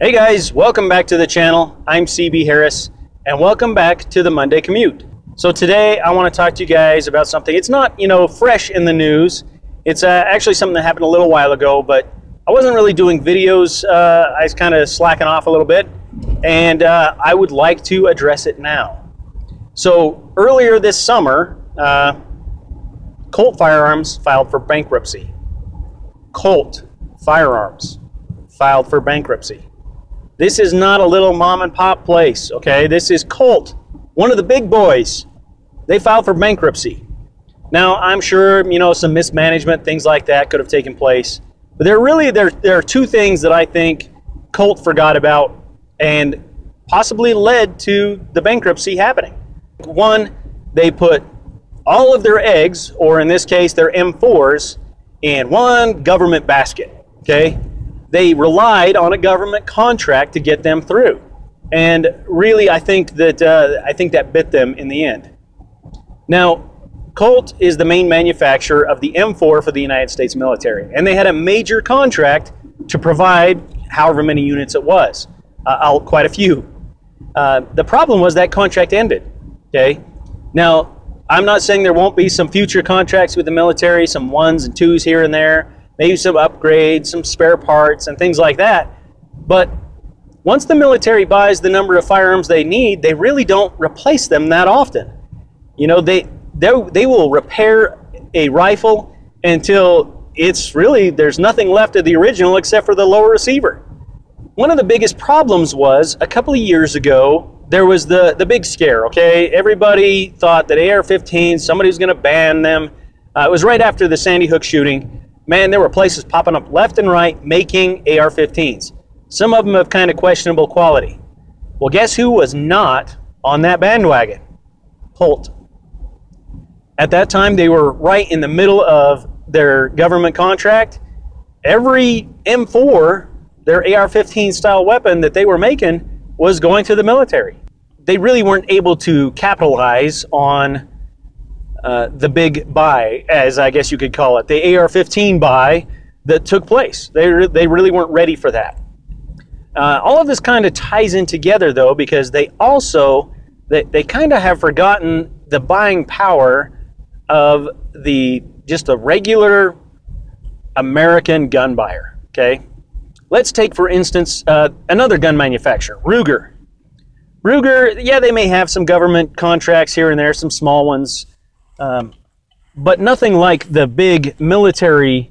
Hey guys, welcome back to the channel. I'm CB Harris, and welcome back to the Monday Commute. So today I want to talk to you guys about something. It's not, you know, fresh in the news. It's uh, actually something that happened a little while ago, but I wasn't really doing videos. Uh, I was kind of slacking off a little bit, and uh, I would like to address it now. So earlier this summer, uh, Colt Firearms filed for bankruptcy. Colt Firearms filed for bankruptcy. This is not a little mom and pop place, okay? This is Colt, one of the big boys. They filed for bankruptcy. Now, I'm sure, you know, some mismanagement, things like that could have taken place. But there really there there are two things that I think Colt forgot about and possibly led to the bankruptcy happening. One, they put all of their eggs, or in this case their M4s, in one government basket. Okay? They relied on a government contract to get them through. And really, I think that uh, I think that bit them in the end. Now, Colt is the main manufacturer of the M4 for the United States military, and they had a major contract to provide however many units it was, uh, quite a few. Uh, the problem was that contract ended. Okay, now I'm not saying there won't be some future contracts with the military, some ones and twos here and there, maybe some upgrades, some spare parts, and things like that. But once the military buys the number of firearms they need, they really don't replace them that often. You know, they they, they will repair a rifle until it's really there's nothing left of the original except for the lower receiver. One of the biggest problems was a couple of years ago there was the, the big scare, okay? Everybody thought that AR-15s, somebody was going to ban them. Uh, it was right after the Sandy Hook shooting. Man, there were places popping up left and right making AR-15s. Some of them of kind of questionable quality. Well, guess who was not on that bandwagon? Colt. At that time, they were right in the middle of their government contract. Every M4, their AR-15 style weapon that they were making, was going to the military. They really weren't able to capitalize on uh, the big buy, as I guess you could call it, the AR 15 buy that took place. They, re- they really weren't ready for that. Uh, all of this kind of ties in together, though, because they also they, they kind of have forgotten the buying power of the just a regular American gun buyer. Okay, Let's take, for instance, uh, another gun manufacturer, Ruger. Ruger, yeah, they may have some government contracts here and there, some small ones, um, but nothing like the big military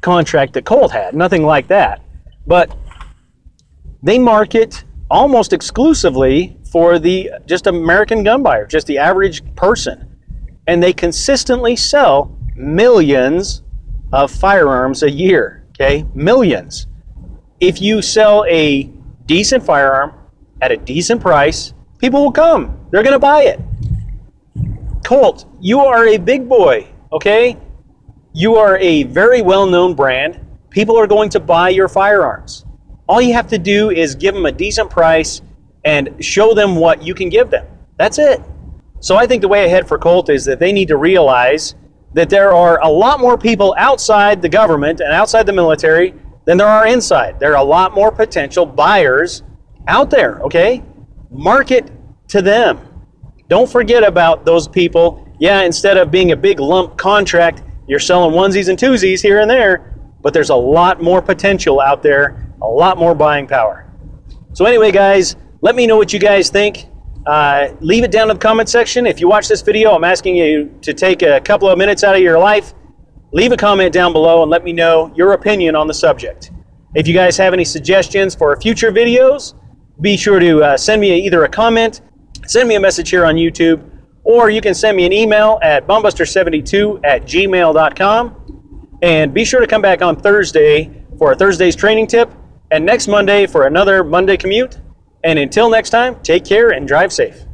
contract that Colt had. Nothing like that. But they market almost exclusively for the just American gun buyer, just the average person. And they consistently sell millions of firearms a year, okay? Millions if you sell a decent firearm at a decent price, people will come. They're going to buy it. Colt, you are a big boy, okay? You are a very well known brand. People are going to buy your firearms. All you have to do is give them a decent price and show them what you can give them. That's it. So I think the way ahead for Colt is that they need to realize that there are a lot more people outside the government and outside the military than there are inside. There are a lot more potential buyers out there, okay? Market to them. Don't forget about those people. Yeah, instead of being a big lump contract, you're selling onesies and twosies here and there, but there's a lot more potential out there, a lot more buying power. So, anyway, guys, let me know what you guys think. Uh, leave it down in the comment section. If you watch this video, I'm asking you to take a couple of minutes out of your life leave a comment down below and let me know your opinion on the subject. If you guys have any suggestions for future videos, be sure to uh, send me either a comment, send me a message here on YouTube, or you can send me an email at bombbuster72 at gmail.com. And be sure to come back on Thursday for a Thursday's training tip, and next Monday for another Monday commute. And until next time, take care and drive safe.